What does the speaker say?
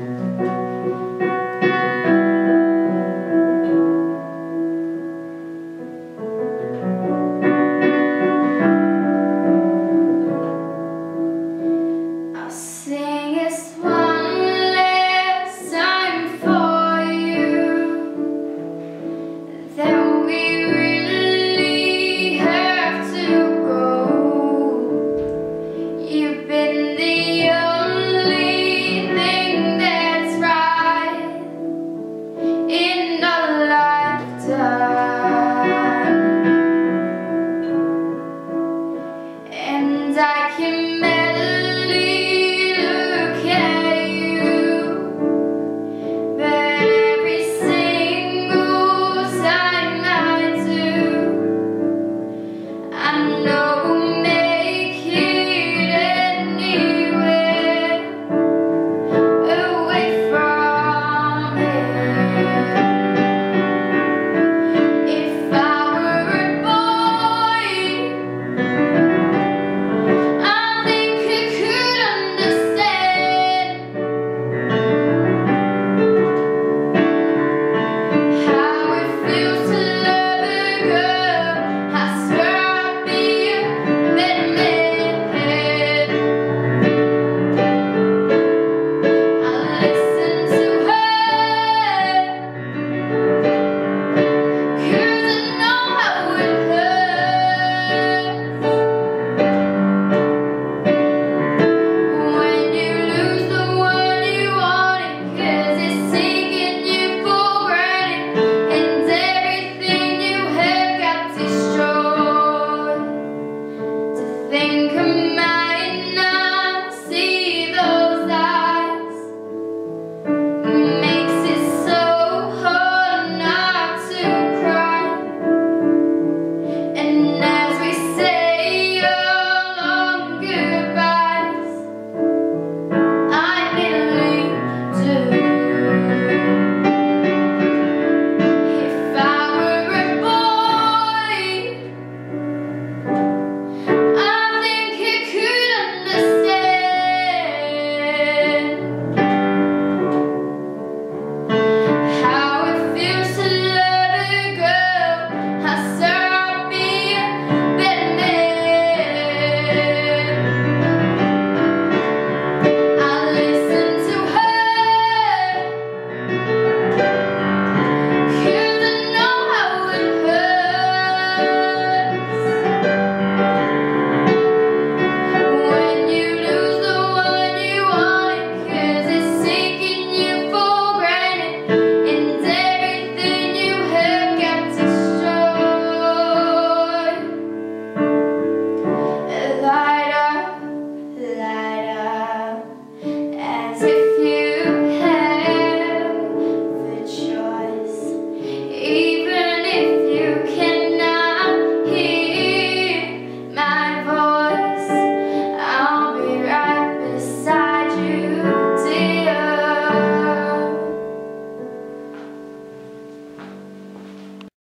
Mm-hmm.